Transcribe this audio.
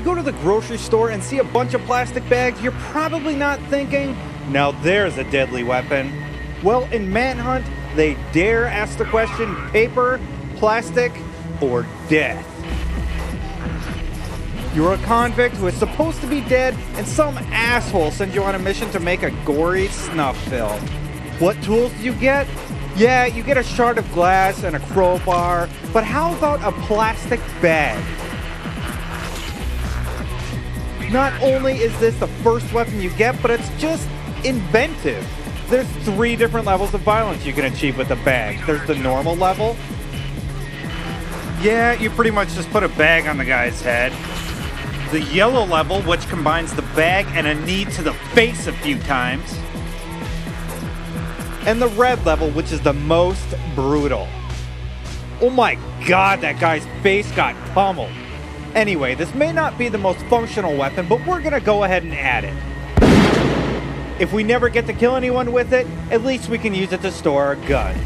go to the grocery store and see a bunch of plastic bags, you're probably not thinking, now there's a deadly weapon. Well, in Manhunt, they dare ask the question paper, plastic, or death. You're a convict who is supposed to be dead, and some asshole sends you on a mission to make a gory snuff film. What tools do you get? Yeah, you get a shard of glass and a crowbar, but how about a plastic bag? Not only is this the first weapon you get, but it's just inventive. There's three different levels of violence you can achieve with a bag. There's the normal level. Yeah, you pretty much just put a bag on the guy's head. The yellow level, which combines the bag and a knee to the face a few times. And the red level, which is the most brutal. Oh my god, that guy's face got pummeled. Anyway, this may not be the most functional weapon, but we're gonna go ahead and add it. If we never get to kill anyone with it, at least we can use it to store our guns.